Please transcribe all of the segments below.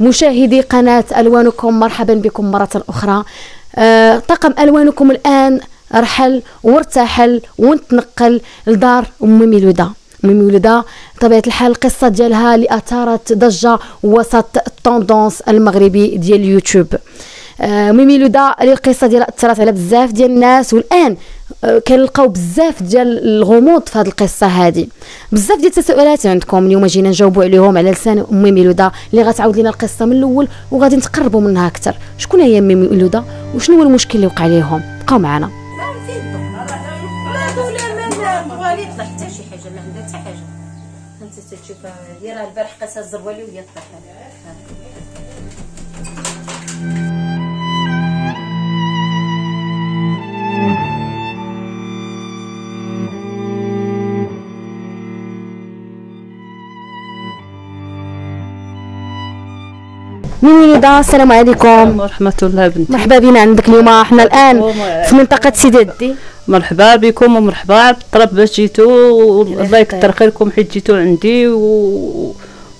مشاهدي قناة ألوانكم مرحبا بكم مرة أخرى. آه، طاقم ألوانكم الآن رحل وارتحل وتنقل لدار أم ميلودا أم ميلودا بطبيعة الحال القصة ديالها اللي أثارت ضجة وسط ال tendance المغربي ديال اليوتيوب. آه، مي ميلودا القصة ديالها أثرت على بزاف ديال الناس والآن كنلقاو بزاف ديال الغموض في هذه القصة هذه بزاف ديال التساؤلات عندكم. اليوم جينا نجاوبوا عليهم على لسان ميمي ميلودا اللي غتعاود لنا القصة من الأول وغادي نتقربوا منها أكثر. شكون هي ميمي ميلودا وشنو هو المشكل اللي وقع لهم بقاو معنا. البارح قاسها الزروالي وهي مي ميلودا السلام عليكم. ورحمة الله بنتي مرحبا بنا عندك اليوم إحنا الآن في منطقة سيدي الدي مرحبا بكم ومرحبا بالطرب باش جيتو الله يكثر خيركم حيت جيتو عندي و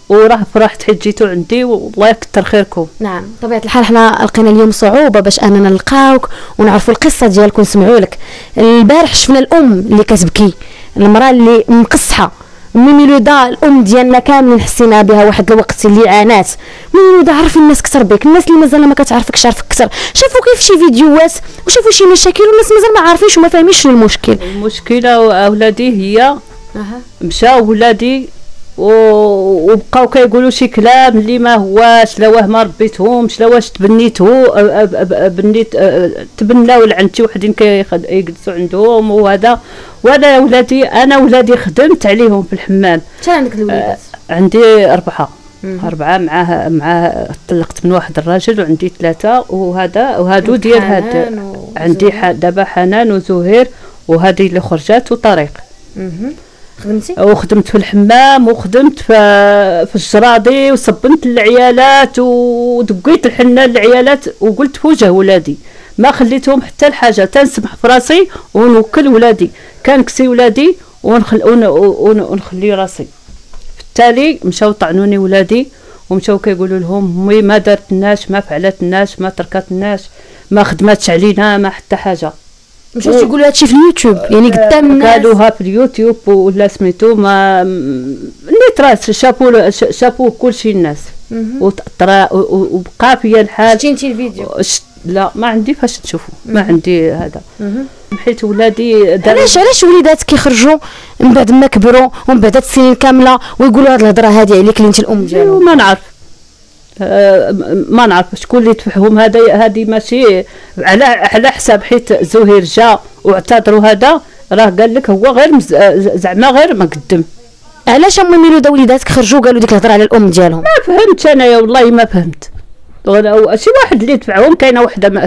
وراه فرحت حيت جيتو عندي. والله يكثر خيركم. نعم بطبيعة الحال حنا لقينا اليوم صعوبة باش أننا نلقاوك ونعرفوا القصة ديالك ونسمعوا لك البارح شفنا الأم اللي كتبكي المرأة اللي مقصحة. ميمي لودا الأم ديالنا كاملين حسينا بها واحد الوقت اللي عانات. ميمي لودا عرفي الناس أكثر بك الناس اللي مازال ما كتعرفكش عرفك أكثر شافوا كيف شي فيديوهات وشافوا شي مشاكل والناس مازال ما عارفينش وما فاهمينش شنو المشكل. المشكلة أولادي هي مشاو ولادي وبقاو كيقولوا شي كلام اللي ما هواش لا واه ما ربيتهمش لا واش تبنيته بنيت تبناو لعندي وحدين كيجلسوا عندهم وهذا وأنا ولادي أنا ولادي خدمت عليهم في الحمام. شحال عندك الوليدات؟ عندي أربعة. أربعة معاه معاه طلقت من واحد الراجل وعندي ثلاثة وهذا وهادو ديال هاد عندي دابا حنان وزهير وهذه اللي خرجات وطريق خدمتي وخدمت في الحمام وخدمت في في الجراضي وصبنت العيالات ودقيت الحنه للعيالات وقلت في وجه ولادي. ما خليتهم حتى الحاجة تنسمح في راسي ونوكل ولادي. كان كسي ولادي ونخل ونخلي راسي. في التالي مشاو طعنوني ولادي ومشاو كيقولوا لهم مي ما دارتناش ما فعلتناش ما تركتناش ما خدماتش علينا ما حتى حاجة. مشاو تيقولوا هادشي في اليوتيوب. يعني قدام الناس. قالوها في اليوتيوب ولا سميتو ما نيت راس شافوا شافوا كلشي الناس. وطرا وبقى فيا الحال. شتي انت الفيديو؟ لا ما عندي فاش نشوفو ما عندي هذا. حيت ولادي علاش علاش وليدات كيخرجوا من بعد ما كبروا ومن بعد السنين كاملة ويقولوا هاد الهضرة هذه عليك اللي انت الأم ديالهم ما نعرف. آه، ما نعرف شكون اللي تفهم هذا هذه ماشي على على حساب حيت زهير جا واعتذروا هذا راه قال لك هو غير زعما غير ما قدم علاش امي ميلودا وليداتك خرجوا قالوا ديك الهضرة على الأم ديالهم؟ ما فهمت انايا والله ما فهمت. شي واحد اللي تبعهم كاينة وحدة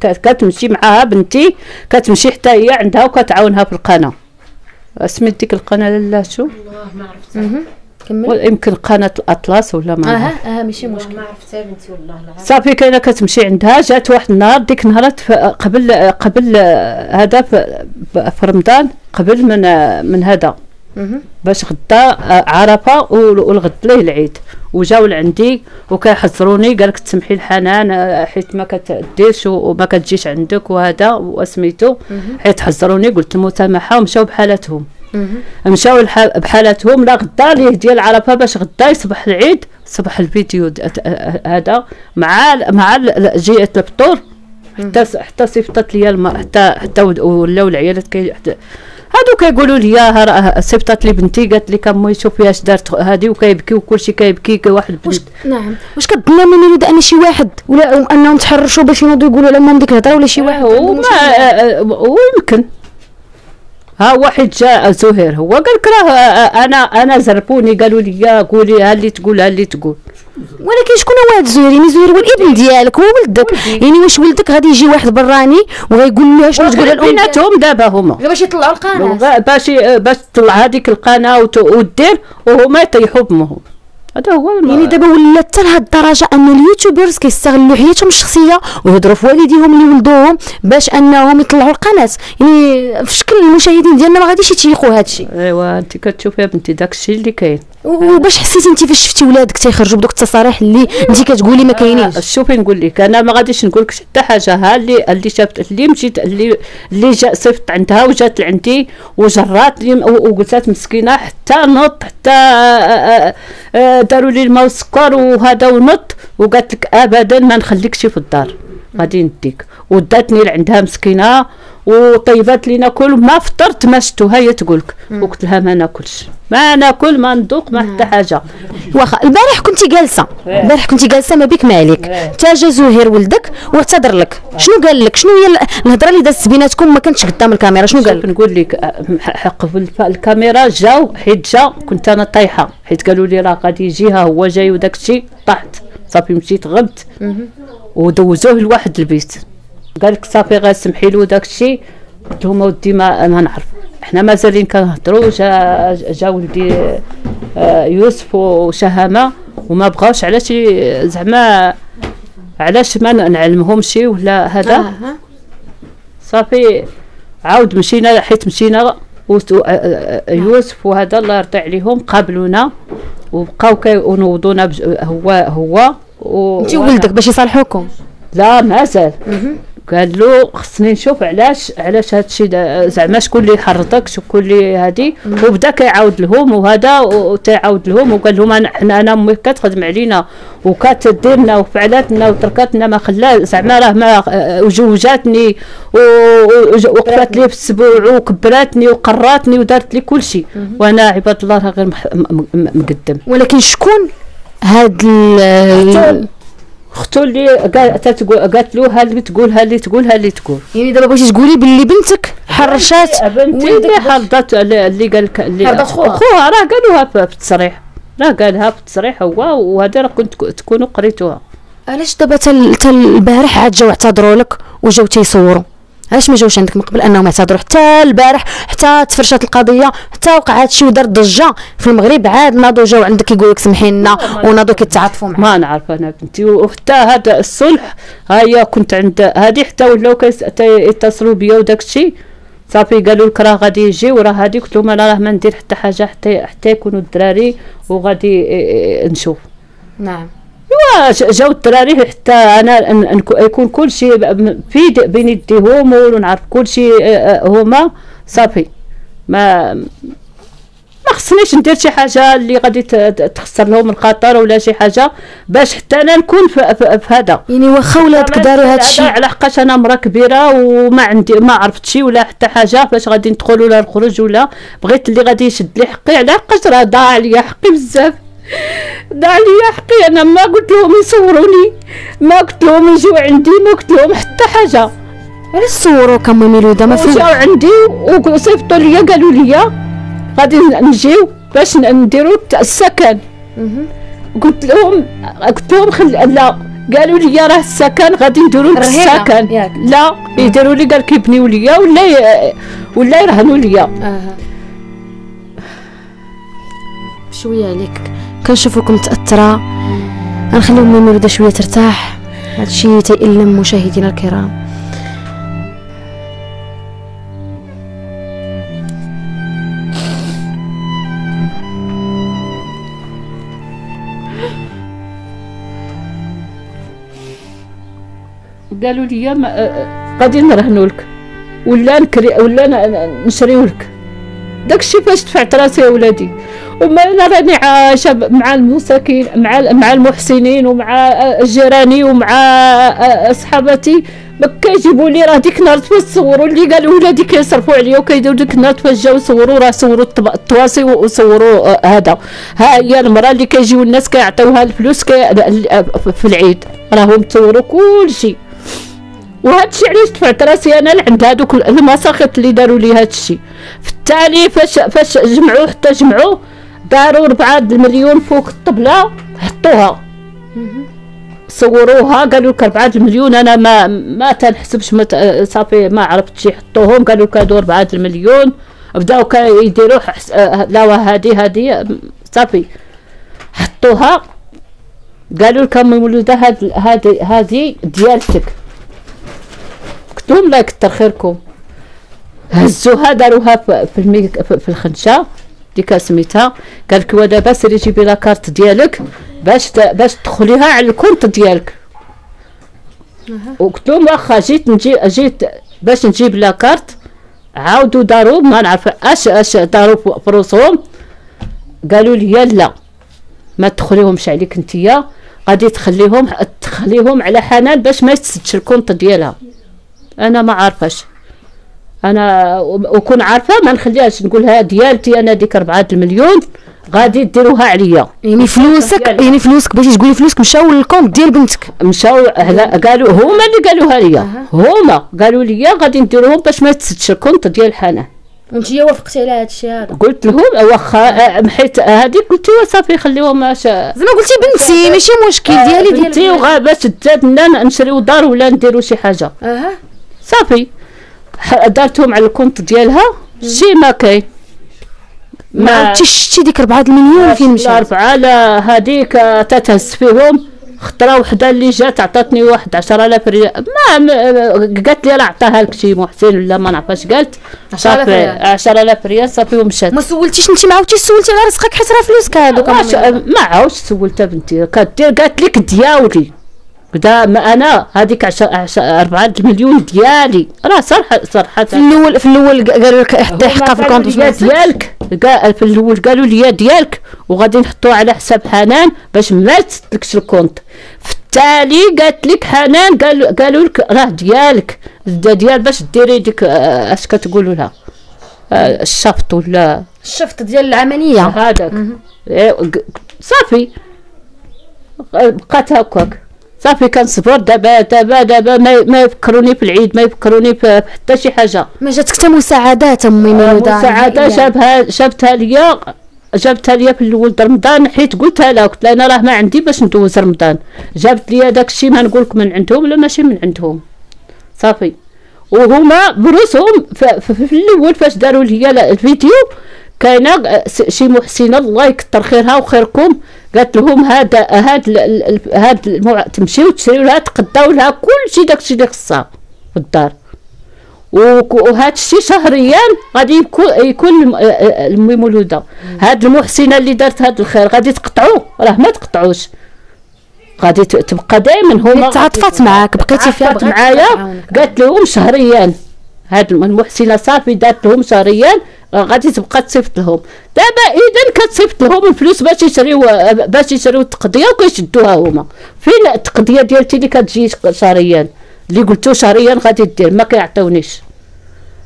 كتمشي معاها بنتي كتمشي حتى هي عندها وكتعاونها في القناة. سميت ديك القناة لا شو؟ والله ما عرفتها. كمل يمكن قناة الاطلس ولا ما أها أها ماشي مشكل. ما عرفتها بنتي والله صافي كاينة كتمشي عندها جات واحد النهار ديك النهار قبل قبل هذا في رمضان قبل من من هذا. باش غدا عرفة والغد ليه العيد. وجاو لعندي وكيحذروني قالك تسمحي الحنان حيت ما كتديرش وما كتجيش عندك وهذا وسميتو. حيت حذروني قلت المسامحه ومشاو بحالتهم مشاو بحالتهم لا غدا ليه ديال عرفه باش غدا يصبح العيد صبح الفيديو هذا مع مع جيئه الفطور حتى حتى صيفطت لي حتى حتى ولاو العيالات كي هادو كيقولوا لي راه صيفطت لي بنتي قالت لي امي شوفي اش دارت هادي وكيبكي وكلشي كيبكي كواحد واش نعم. واش كتظن من ان شي واحد؟ ولا أنهم تحرشوا باش ينوضوا يقولوا على امهم ديك الهضره ولا شي واحد؟ ويمكن. ها واحد جاء زهير. هو قال لك راه أنا أنا زربوني. قالوا لي قولي ها اللي تقول ها اللي تقول. ولكن شكون هو هذا زهير يعني زهير هو الابن ديالك هو ولدك. يعني واش ولدك غادي يجي واحد براني وغيقول له شنو تقول؟ الام بيناتهم دابا هما. باش يطلعوا القناة. باش باش تطلع هذيك القناة ودير وهما يطيحوا بمهم. هذا هو يعني دابا ولات حتى لهاد الدرجه أن ال YouTubers كيستغلوا حياتهم الشخصية ويهضروا في والديهم اللي ولدوهم باش أنهم يطلعوا القناة. يعني في شكل المشاهدين ديالنا ما غاديش يتيقوا هذا الشيء. أيوا أنت كتشوفي يا بنتي داك الشيء اللي كاين. وباش حسيتي أنت فاش شفتي ولادك تيخرجوا بدوك التصاريح اللي أنت كتقولي ما كاينينش؟ آه، شوفي نقول لك أنا ما غاديش نقول لك حتى حاجة ها اللي اللي شافت اللي مشيت اللي اللي جا صيفط عندها وجات لعندي وجرات وقلت مسكينه حتى نط حتى آه، آه، داروا لي الماء والسكر وهذا ونط وقالت لك ابدا ما نخليكش في الدار. غادي نديك. وداتني لعندها مسكينة وطيبات لي ناكل ما فطرت ما شتو هي تقولك وقلت لها ما ناكلش. ما ناكل ما ندوق ما حتى حاجة. واخا البارح كنتي جالسة. إيه. البارح كنتي جالسة ما بك ما عليك إيه. تا جا زهير ولدك واعتذر لك. شنو قال لك؟ شنو هي ال- الهضرة اللي دازت بيناتكم؟ ما كانتش قدام الكاميرا. شنو قال لك نقول لك ح- قبل الف- الكاميرا جاو حيت جا كنت أنا طايحة. حيت قالوا لي راه غادي يجي ها هو جاي وداك الشيء طحت صافي مشيت غبت ودوزوه لواحد البيت. قال لك صافي غير سمحي له داك الشيء. قلت لهم اودي ما ما نعرف. إحنا مازالين كنهضروا. جا جا ولدي آه، يوسف وشهامة وما بغاوش علاش زعما علاش ما نعلمهمش ولا هذا؟ آه، صافي عاود مشينا حيت مشينا وس- و- آ- آ- يوسف وهذا الله يرضي عليهم قابلونا. وبقاو كينوضونا هو هو و انت وولدك باش يصالحوكم؟ لا مازال قال له خصني نشوف علاش علاش هذا الشيء زعما شكون اللي حرضك شكون اللي هادي. وبدا كيعاود لهم وهذا وتيعاود لهم وقال لهم أنا حنا أنا امي كتخدم علينا. وكتدير لنا وفعلات لنا وتركات لنا ما خلا زعما راه ما وجوجاتني و- و- وقفات لي في السبوع وكبراتني وقراتني ودارت لي كل شيء وأنا عباد الله راه غير مقدم. ولكن شكون هاد اختو اللي قالت له ها اللي تقول ها اللي تقول ها اللي تقول. يعني دابا بغيتي تقولي باللي بنتك حرشات بنتي اللي حرضت اللي قال لك اللي حرضت خوها. خوها راه قالوها في التصريح راه قالها في التصريح هو وهذا راه كنت تكونوا قريتوها. علاش دابا تال البارح عاد جاو اعتذروا لك وجاو تيصوروا؟ علاش ما جاوش عندك من قبل انهم اعتذروا حتى البارح حتى تفرشات القضية حتى وقع هادشي ودار ضجة في المغرب عاد ناضوا جاو عندك كيقول لك سمحي لنا وناضوا كيتعاطفوا معاك. ما نعرف أنا بنتي. وحتى هذا الصلح هيا كنت عند هذه حتى ولاو كيس- تي- يتصلوا بيا وداك الشيء صافي قالوا لك راه غادي يجي وراه هذه قلت لهم أنا راه ما ندير حتى حاجة حتى حتى يكونوا الدراري وغادي إيه، إيه، نشوف. نعم. ايوا جاو الدراري حتى أنا يكون كل شيء في بين يديهم ونعرف كل شيء آه، آه، هما. صافي. ما ما خصنيش ندير شي حاجة اللي غادي تخسر لهم الخطر ولا شي حاجة باش حتى أنا نكون في, في, في هذا. يعني واخا ولادك داروا هذا هادشي على حقاش أنا مرا كبيرة وما عندي ما عرفتش ولا حتى حاجة فاش غادي ندخل ولا نخرج ولا بغيت اللي غادي يشد لي حقي على حقاش راه ضاع عليا حقي بزاف. عليا حقي أنا ما قلت لهم يصوروني ما قلت لهم يجوا عندي ما قلت لهم حتى حاجة. علاش صوروك امي ميلودة؟ ما وجاو فهم عندي وصيفطوا ليا قالوا لي غادي نجيو باش نديروا السكن. قلت لهم قلت لهم خل لا قالوا لي راه السكن غادي نديروا لك السكن. ياك. لا يديروا لي قال كيبنيوا ليا ولا ي- ولا يرهنوا ليا آه. شوية عليك. كنشوفكم متاثره غنخليو امي ميلوده شوية ترتاح. هادشي تيألم مشاهدينا الكرام. قالوا لي ما غادي نرهنوا لك ولا نكري ولا نشريو لك داك الشيء فاش دفعت راسي يا ولادي. وما راني عايشه مع المساكين مع مع المحسنين ومع جيراني ومع أصحاباتي. ما كيجيبوا لي راه ديك النهار فاش صوروا اللي قالوا ولادي كيصرفوا عليا وكيديروا ديك النهار جاو صوروا راه صوروا التواصي وصوروا آه، هذا. ها هي المرأة اللي كيجيو الناس كيعطيوها الفلوس كي في العيد. راهم تصوروا كل شيء. وهذا الشيء علاش دفعت راسي أنا لعند هذوك المساخط اللي داروا لي هذا الشيء. في التالي فاش فاش جمعوا حتى جمعوا داروا 4 المليون فوق الطبلة حطوها صوروها قالوا لك 4 المليون أنا ما ما تنحسبش ما ت- صافي ما عرفتش يحطوهم قالوا لك هادو 4 المليون بداو كيديروا حس... لا هذه هذه صافي. حطوها قالوا لك امي ميلوده هاد هذه هذه ديالتك. قلت لهم لا يكتر خيركم. هزوها داروها في في, المي... في في الخنشة. ديك سميتها قال لك ودابا سيري جيبي la carte ديالك باش باش تدخليها على ال compte ديالك. وقلت لهم واخا جيت نجي جيت باش نجيب la carte عاودوا داروا ما نعرف أش أش داروا راسهم قالوا لي لا ما تدخليهمش عليك انتيا غادي تخليهم تخليهم على حنان باش ما يتسدش ال compte ديالها. أنا ما عارفاش. أنا وكون عارفة ما نخليهاش نقولها ديالتي أنا ديك 4 المليون غادي ديروها عليا. يعني فلوسك ديالي. يعني فلوسك بغيتي تقولي فلوسك مشاو لل compte ديال بنتك. مشاو على قالوا هما اللي قالوها ليا. هما قالوا لي غادي نديروهم باش ما تسدش ال compte ديال حنان وانت وافقتي على هذا الشيء هذا؟ قلت لهم واخا آه، محيت هذيك قلت صافي خليهم زعما قلتي بنتي ماشي مشكل ديالي ديال بنتي وغا باش تزاد لنا نشريو دار ولا نديرو شي حاجة. أها. صافي. دارتهم على الكونت ديالها؟ شي ما كاين. ما عرفتيش شتي ديك 4 المليون فين مشى أربعة لا هذيك آه، تتهز فيهم. خطرة وحدة اللي جات عطاتني واحد عشرة آلاف ريال ما قالت لي راه عطاها لك شي محسن ولا ما نعرفاش. قالت 10,000 صافي ريال. عشرة آلاف ريال صافي ومشات. ما سولتيش انت ما عاودتيش سولتي على رزقك حيت راه فلوسك واش؟ ما عاودش سولتها بنتي. كدير قالت لك دياولي بدا ما أنا هذيك عشرة عشرة أربعة المليون ديالي. راه صراحة صراحة في الأول في الأول قالوا لك حتى حقها في ال compte ديالك. في الأول قالوا لي ديالك. وغادي نحطوه على حساب حنان باش ما تسدش ال compte. في التالي قالت لك حنان قالوا قالوا لك راه ديالك. ديال باش ديري ديك آه، اش كتقولوا لها؟ آه، الشفط ولا؟ الشفط ديال العملية. هذاك. إيه، صافي. بقات هكاك. صافي كنصبر. دابا دابا دابا ما, ما يفكروني في العيد ما يفكروني في حتى شي حاجة. ما جاتك حتى مساعدات أمي ميلوده مساعدة نهائياً. جابها جابتها ليا جابتها ليا في الأول رمضان حيت قلتها لها قلت لها أنا راه ما عندي باش ندوز رمضان. جابت ليا داك الشيء ما نقول لك من عندهم لا ماشي من عندهم. صافي. وهما بروسهم في الأول فاش داروا ليا الفيديو كاينة آه، شي محسنة الله يكثر خيرها وخيركم. قالت لهم هذا هاد هاد الموع... تمشيو تشريو لها تقداو لها كل شيء داك الشيء اللي خصها في الدار. وهذا الشيء شهريا غادي يكون يكون الم- المي مولودة. هاد المحسنة اللي دارت هاد الخير غادي تقطعوا راه ما تقطعوش. غادي تبقى دائما هما تعاطفات معاك بقيتي فيها معايا. قالت لهم شهريا هاد المحسنه صافي دارت لهم شهريا غادي تبقى تصيفط لهم دابا إذا كتصيفط لهم الفلوس باش يشريو باش يشريو التقضية وكيشدوها هما. فين التقضية ديالتي اللي كتجي شهريا؟ اللي قلتو شهريا غادي دير ما كيعطيونيش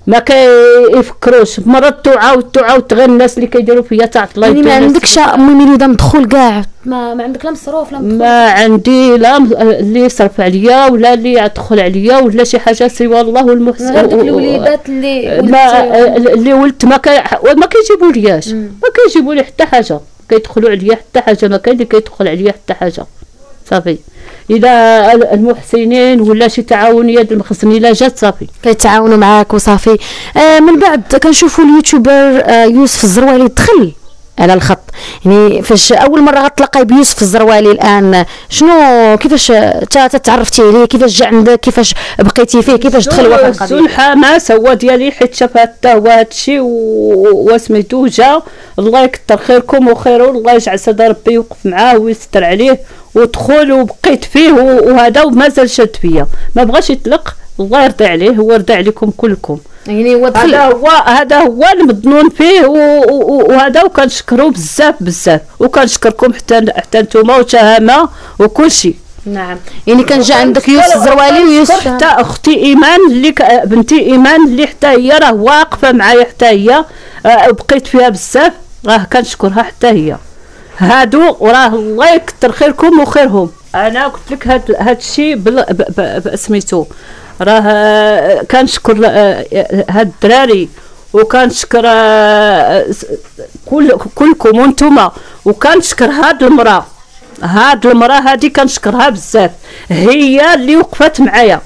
ما كيفكروش. مرات تعاود تعاود غير الناس اللي كيديروا فيا تعط الله يعني ما عندكش ميلوده مدخول كاع؟ ما ما عندك لا مصروف لا ما عندي لا اللي يصرف عليا ولا اللي يدخل عليا ولا شي حاجة سوى الله و- و- الوليدات اللي ما. اللي ولدت ما كي ما كيجيبوا لياش. ما كيجيبوا لي حتى حاجة. كيدخلوا عليا حتى حاجة. ما كاين اللي كيدخل عليا حتى حاجة. صافي. اذا المحسنين ولا شي تعاون يد المخزن الا جات صافي. كيتعاونوا معاك وصافي آه من بعد كنشوفوا اليوتيوبر آه يوسف الزروالي دخل على الخط. يعني فاش أول مرة غتلاقاي بيوسف الزروالي الآن شنو كيفاش تعرفتي عليه؟ كيفاش جا عندك؟ كيفاش بقيتي فيه؟ كيفاش دخل هو القضية سول حماس هو ديالي حيت شاف حتى هو هادشي وسميتو جا. الله يكثر خيركم وخيره الله يجعل سيدي ربي يوقف معاه ويستر عليه ودخل وبقيت فيه وهذا ومازال شاد فيا. ما بغاش يطلق الله يرضي عليه هو يرضي عليكم كلكم. يعني هو هذا هو هذا هو المظنون فيه وهذا وكنشكرو بزاف بزاف. وكنشكركم حتى حتى نتوما وتهامة وكل شيء نعم. يعني كان جا عندك يوسف الزروالي ويوسف حتى أختي إيمان اللي. بنتي إيمان اللي حتى هي راه واقفة معايا حتى هي. آه، بقيت فيها بزاف. راه كنشكرها حتى هي. هادو وراه الله يكثر خيركم وخيرهم. أنا قلت لك هاد هاد الشيء. سميتو راه كنشكر هاد الدراري وكنشكر كل كلكم وانتوما وكنشكر هاد المرأة. هاد المرأة هادي كنشكرها بزاف. هي اللي وقفت معايا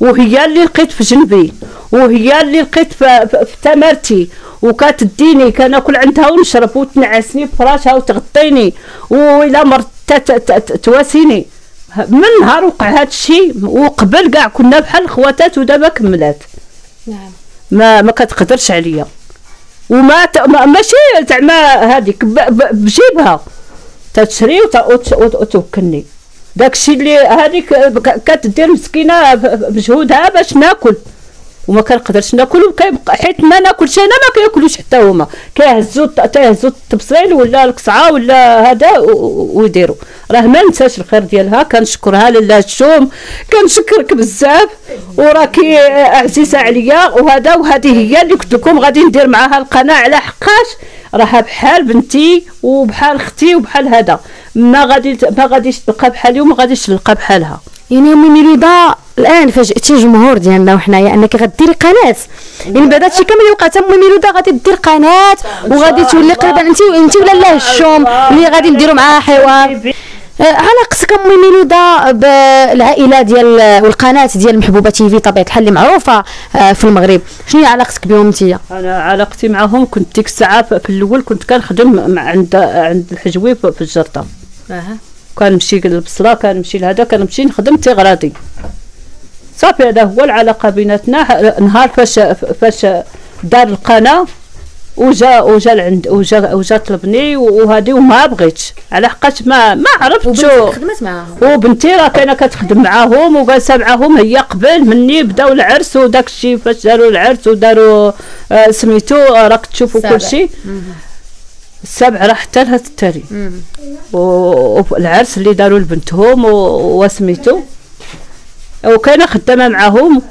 وهي اللي لقيت في جنبي وهي اللي لقيت في, في, تمرتي وكتديني كناكل عندها ونشرب وتنعسني فراشها وتغطيني وإلا مرت تواسيني. من نهار وقع هاد الشيء وقبل كاع كنا بحال خواتات ودابا كملات. نعم. ما ما كتقدرش عليا. وما ت... ما ماشي زعما هذيك ب... ب... بجيبها. تشري وت... وت... وت... وتوكلني داكشي اللي هذيك كتدير مسكينة بجهودها باش ناكل. وما كنقدرش ناكل وكيبقى حيت ما ناكلش أنا ما كياكلوش حتى هما. كيهزوا تيهزوا التبصيل ولا القصعة ولا هذا ويديروا راه ما نساش الخير ديالها. كنشكرها لاله الشوم. كنشكرك بزاف. وراكي عزيزة عليا. وهذا وهذه هي اللي قلت لكم. غادي ندير معاها القناة على حقاش. راها بحال بنتي وبحال أختي وبحال هذا. ما غادي ما غاديش تبقى بحالي وما غاديش تبقى بحالها. يعني امي ميلودا الآن فاجئتي الجمهور ديالنا وحنايا أنك غديري قناة. يعني بعد هادشي كامل اللي وقع حتى امي ميلودا غادي دير قناة وغادي تولي قريبا أنت أنت ولا لالة الشوم اللي غادي نديروا معاها حوار. آه، علاقتك امي ميلودا بالعائلة ديال والقناة ديال محبوبة TV طبيعة الحال اللي معروفة آه، في المغرب. شنو هي علاقتك بهم أنت؟ أنا علاقتي معهم كنت ديك الساعة في الأول كنت كنخدم عند عند الحجوي في في الجرده كنمشي للبصرة كنمشي لهذا كنمشي نخدم تيغراضي صافي هذا هو العلاقه بيناتنا نهار فاش فاش دار القناة وجا وجا لعند وجا وجا طلبني وهذه وما بغيتش. على حقاش ما ما عرفتش. خدمت معاهم. وبنتي راه كاينة كتخدم معاهم وجالسه معاهم هي قبل مني بداو العرس وداك الشيء فاش داروا العرس وداروا آه سميتو آه، راك تشوفوا. كل شيء السبع راه حتى لها التالي. والعرس اللي داروا لبنتهم وسميتو. وكاينه خدامه معاهم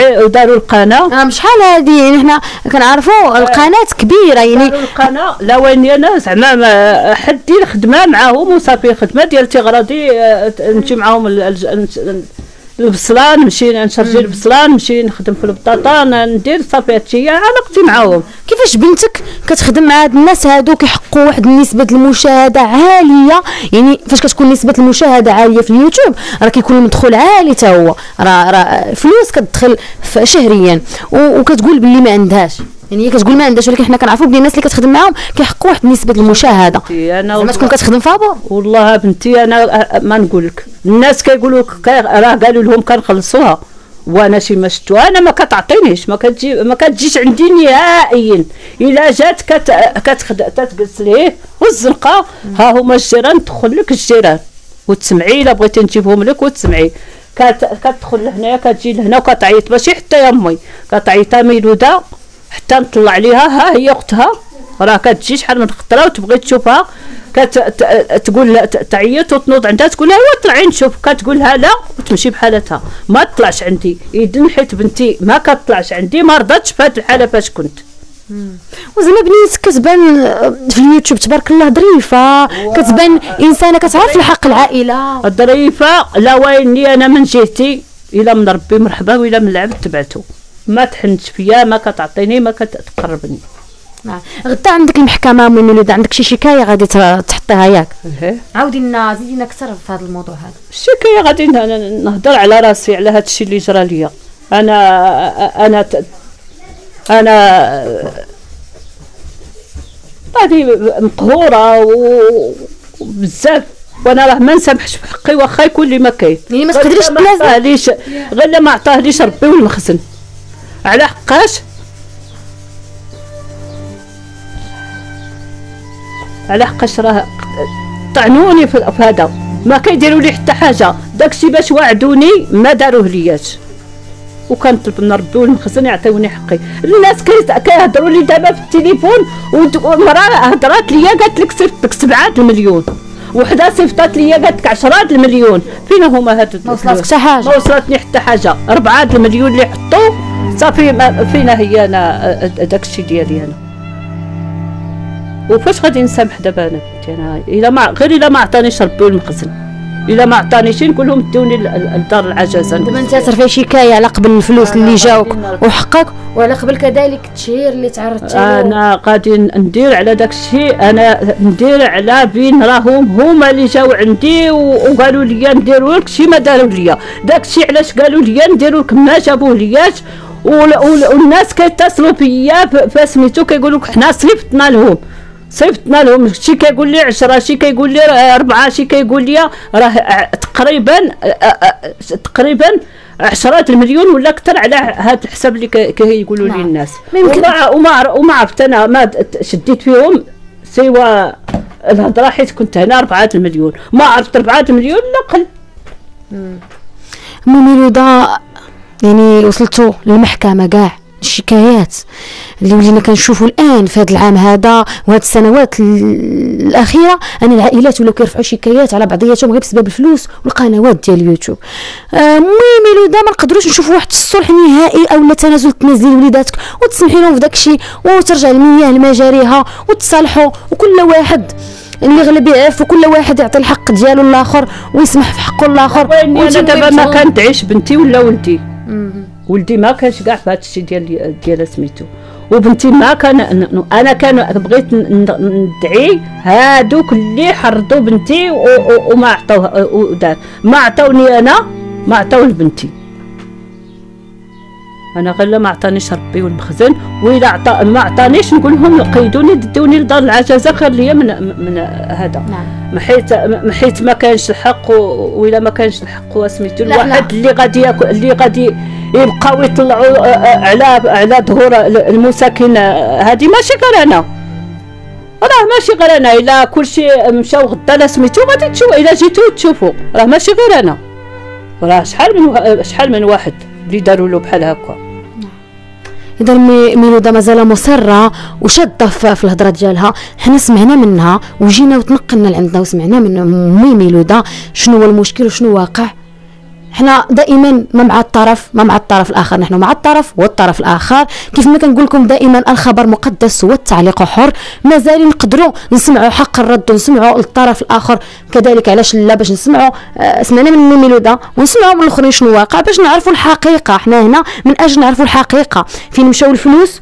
وداروا القناة. آه مش شحال هادي؟ يعني حنا كنعرفوا القناة كبيرة يعني. داروا القناة. لا وين أنا زعما ما- حد دير خدمة معاهم وصافي خدمة ديال تيغراضي آه، نمشي معاهم ال- الج- ال- البصلان نمشي نشرجي البصلان نمشي نخدم في البطاطا ندير صافي هادشي علاقتي معاهم. كيفاش بنتك كتخدم مع هاد الناس هادو كيحققوا واحد نسبة المشاهدة عالية؟ يعني فاش كتكون نسبة المشاهدة عالية في اليوتيوب راه كيكون المدخول عالي تا هو. راه راه فلوس كتدخل شهريا. وكتقول باللي ما عندهاش. يعني هي كتقول ما عندهاش ولكن حنا كنعرفوا بلي الناس اللي كتخدم معاهم كيحققوا واحد نسبة المشاهدة. أنا زعما تكون كتخدم فابور والله بنتي أنا ما نقول لك الناس كيقولوا راه قالوا لهم كنخلصوها. وأنا شي ما شفتو. أنا ما كتعطينيش. ما كتجي ما كتجيش عندي نهائيا. إلا جات كت كتخد تتجلس ليه. والزنقة ها هما الجيران تدخل لك الجيران. وتسمعي إلا بغيتي نجيبهم لك وتسمعي. كت كتدخل لهنايا كتجي لهنا وكتعيط. ماشي حتى يا أمي. كتعيطها ميلوده حتى نطلع عليها. ها هي أختها. راه كتجي شحال من خطرة وتبغي تشوفها. كت ت- تقول ت- تعيط وتنوض عندها تقول لها طلعي نشوف كتقول لها لا وتمشي بحالتها. ما تطلعش عندي. اذن حيت بنتي ما كتطلعش عندي. ما رضاتش في هذه الحالة فاش كنت. وزعما بنيتك كتبان آه، في اليوتيوب تبارك الله ظريفة. كتبان إنسانة كتعرف الحق العائلة. الظريفه لا ويني أنا من جهتي. إلى من ربي مرحبا والى من العبد تبعته ما تحنش فيا ما كتعطيني ما كتقربني. نعم. غدا عندك المحكمة من مولود عندك شي شكاية غادي تحطيها ياك. عاودي لنا زيدي لنا أكثر في هذا الموضوع هذا. الشكاية غادي نهضر على راسي على هذا الشيء اللي جرى ليا. أنا أنا أنا غادي مقهورة وبزاف. وأنا راه ما نسامحش في حقي واخا يكون لي ما كاين. يعني ما تقدريش غير ما تنازل عطاهليش غير ما عطاهليش ربي والمخزن على حقاش على حقاش راه طعنوني في هذا. ما كيديروا لي حتى حاجة. داكشي باش وعدوني ما داروه لياش. وكنطلب من ربي والمخزن يعطيوني حقي. الناس كي- كيهضروا لي دابا في التليفون ومراه هضرات ليا قالت لك صيفط لك 7 المليون. وحدة صيفطات ليا قالت لك 10 المليون. فين هما هاد ما وصلتك حتى حاجة. ما وصلتني حتى حاجة. 4 المليون اللي حطوا صافي ما فينا هي أنا داك الشيء ديالي أنا. وفاش غادي نسامح دابا أنا بنتي أنا؟ إلا ما غير إلا ما عطانيش ربي والمخزن إلا ما عطانيش نقول لهم دوني لدار العجزه دابا أنت ترفع شكايه على قبل الفلوس اللي جاوك وحقك وعلى قبل كذلك التشهير اللي تعرضت له. أنا غادي ندير على داك الشيء أنا ندير على بين راهم هما اللي جاو عندي وقالوا لي نديروا لك شي ما داروا لي داك الشيء علاش قالوا لي نديروا لك ما جابوه لياش والناس كيتصلوا بيا فسميتو كيقولوا لك حنا صيفطنا لهم صيفطنا لهم شي كيقول لي 10 شي كيقول لي 4 شي كيقول لي راه تقريبا تقريبا عشرات المليون ولا أكثر على هذا الحساب اللي كيقولوا لي نعم. الناس. وما وما وما عرفت أنا ما شديت فيهم سوى الهضرة حيت كنت هنا 4 المليون. ما عرفت 4 المليون لا قل. مي ميلودا يعني وصلتوا للمحكمة كاع. الشكايات اللي ولينا كنشوفوا الآن في هذا العام هذا وهاد السنوات ال- الأخيرة أن العائلات ولاو كيرفعوا شكايات على بعضياتهم غير بسبب الفلوس والقنوات ديال اليوتيوب. آه، المهم ميلودا ما نقدروش نشوفوا واحد الصلح نهائي أو لا تنازل تنزلي وليداتك وتسمحي لهم في داكشي وترجع المياه لمجاريها وتصالحوا وكل واحد اللي غلب يعرف وكل واحد يعطي الحق ديالو الآخر ويسمح في حقه الآخر. وإني أنا وانتي دابا ما بغيتو- كان تعيش بنتي ولا ولدي. ولدي ما كانش كاع في هذا الشيء ديال ديال سميتو. وبنتي ما كان أنا كان بغيت ندعي هادوك اللي حرضوا بنتي وما عطوها ما عطوني أنا ما عطاو لبنتي. أنا غير ما عطانيش ربي والمخزن واذا عطا ما عطانيش نقول لهم قيدوني دوني لدار العجزة خير ليا من من هذا. نعم. حيت حيت ما كانش الحق و- وإلا ما كانش الحق لا. الواحد اللي غادي اللي غادي يبقاو يطلعوا آه، آه، على على ظهور المساكين آه، هذه ماشي غير أنا. راه ماشي غير أنا. إلا كلشي مشاو غدا لا سميتو غادي تشوف إلا جيتو تشوفوا راه ماشي غير أنا. راه شحال من شحال من واحد اللي داروا له بحال هكا. إذا مي- ميلودا مازال مصرة وشاده في الهضرة ديالها. حنا سمعنا منها وجينا وتنقلنا لعندنا وسمعنا من مي ميلودا شنو هو المشكل وشنو واقع. حنا دائما ما مع الطرف ما مع الطرف الآخر. نحن مع الطرف والطرف الآخر. كيف ما كنقول لكم دائما الخبر مقدس والتعليق حر. مازال نقدروا نسمعوا حق الرد ونسمعوا الطرف الآخر. كذلك علاش لا باش نسمعوا آه، سمعنا من مي ميلودا ونسمعوا من الأخرين شنو واقع باش نعرفوا الحقيقة. حنا هنا من أجل نعرفوا الحقيقة. فين مشاو الفلوس؟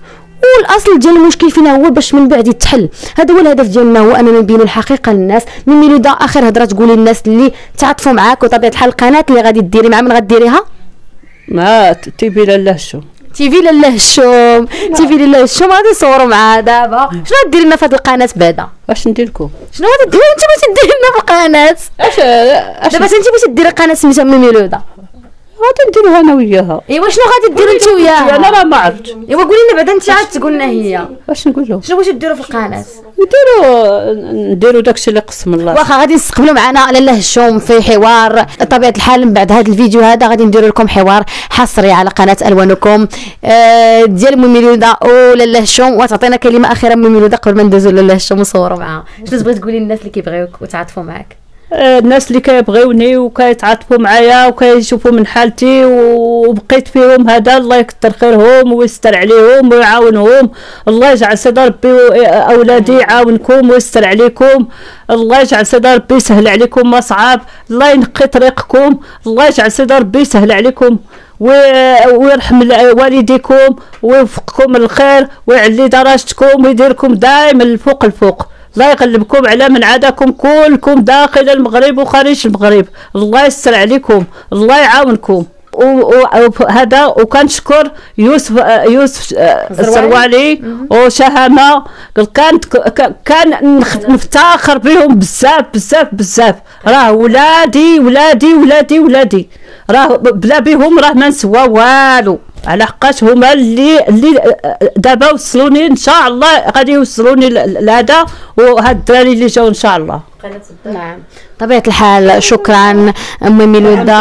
والاصل ديال المشكل فينا هو باش من بعد يتحل. هذا هو الهدف ديالنا هو اننا نبينوا الحقيقة للناس من ميلودا آخر هضرة تقولي للناس اللي تعاطفوا معاك وطبيعة الحال القناه اللي غادي ديري مع من غديريها ما ت- تيبي لا شو. تيفي لله الشوم تيفي لله الشوم غادي نصوروا معاها دابا. شنو غديري لنا في هذه القناة بعدا؟ واش ندير لكم شنو غادي ديري؟ انت باش ديري لنا في القناة. اش دابا انت باش ديري قناة سميتها مي ميلودا غادي نديروها أنا وياها. ايوا شنو غادي ديروا انت أنا وياها؟ راه ما عرفت. ايوا قولي لنا بعدا انت عاد تقول لنا هي. واش نقولوا شنو باش ديروا في القناة؟ نديرو نديرو داكشي اللي قسم الله. واخا غادي نستقبلوا معنا لاله الشوم في حوار طبيعة الحال. من بعد هذا الفيديو هذا غادي نديروا لكم حوار حصري على قناة ألوانكم. آه ديال ميميلودا ولاله الشوم. وتعطينا كلمة أخيرة ميميلودا قبل ما ندوزوا لاله الشوم ونصوروا معها شنو تبغي تقولي للناس اللي كيبغيوك وتعاطفوا آه، الناس اللي كيبغيوني وكيتعاطفوا معايا وكيشوفوا من حالتي وبقيت فيهم هذا الله يكثر خيرهم ويستر عليهم ويعاونهم. الله يجعل سيدي ربي اولادي يعاونكم ويستر عليكم. الله يجعل سيدي ربي يسهل عليكم مصعب. الله ينقي طريقكم. الله يجعل سيدي ربي يسهل عليكم. ويرحم ال- والديكم ويوفقكم الخير ويعلي درجتكم ويديركم دائما الفوق الفوق. الله يغلبكم على من عاداكم كلكم داخل المغرب وخارج المغرب. الله يستر عليكم الله يعاونكم. وهذا وكنشكر يوسف آه، يوسف آه، السروالي وشهامه قال كان نفتخر بهم بزاف بزاف بزاف. راه ولادي ولادي ولادي ولادي. راه بلا بهم راه ما نسوى والو. على حقاش هما اللي اللي آه، دابا وصلوني إن شاء الله غادي يوصلوني ل- لهذا وهاد الدراري اللي جاو إن شاء الله. نعم. طبيعة الحال شكرا أم ميلودا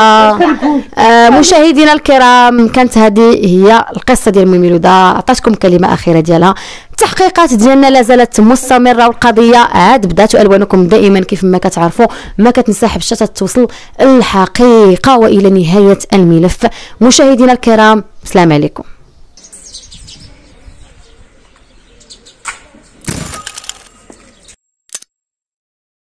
آه مشاهدينا الكرام كانت هذه هي القصة ديال أم ميلودا عطاتكم كلمة أخيرة ديالها. التحقيقات ديالنا لا زالت مستمرة والقضية عاد بدات ألوانكم دائما كيف ما كتعرفوا ما كتنسحب حتى توصل الحقيقة وإلى نهاية الملف. مشاهدينا الكرام السلام عليكم.